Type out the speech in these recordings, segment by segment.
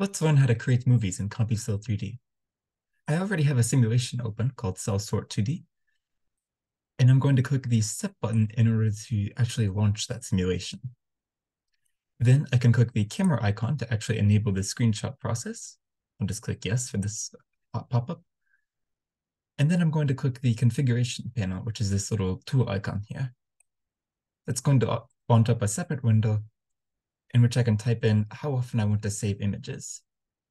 Let's learn how to create movies in CompuCell 3D. I already have a simulation open called Cell Sort 2D, and I'm going to click the Set button in order to actually launch that simulation. Then I can click the camera icon to actually enable the screenshot process. I'll just click yes for this uh, pop-up. And then I'm going to click the configuration panel, which is this little tool icon here. That's going to uh, launch up a separate window in which I can type in how often I want to save images.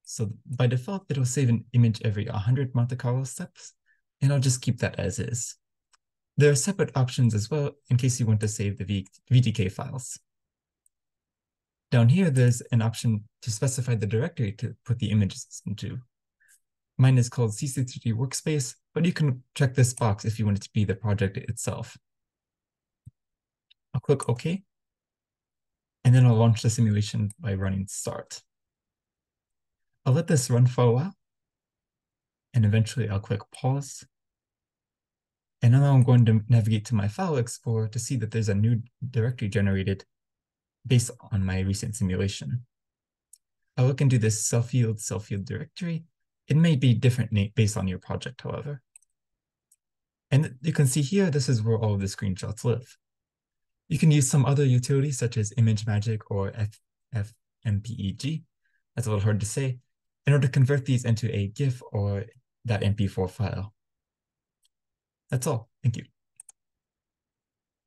So by default, it'll save an image every 100 Monte Carlo steps, and I'll just keep that as is. There are separate options as well in case you want to save the v VTK files. Down here, there's an option to specify the directory to put the images into. Mine is called CC3D Workspace, but you can check this box if you want it to be the project itself. I'll click OK, and then I'll launch the simulation by running start. I'll let this run for a while, and eventually I'll click pause. And now I'm going to navigate to my file explorer to see that there's a new directory generated based on my recent simulation. I'll look into this cellfield cellfield directory. It may be different based on your project, however. And you can see here, this is where all of the screenshots live. You can use some other utilities such as ImageMagick or FFmpeg, that's a little hard to say, in order to convert these into a GIF or that MP4 file. That's all. Thank you.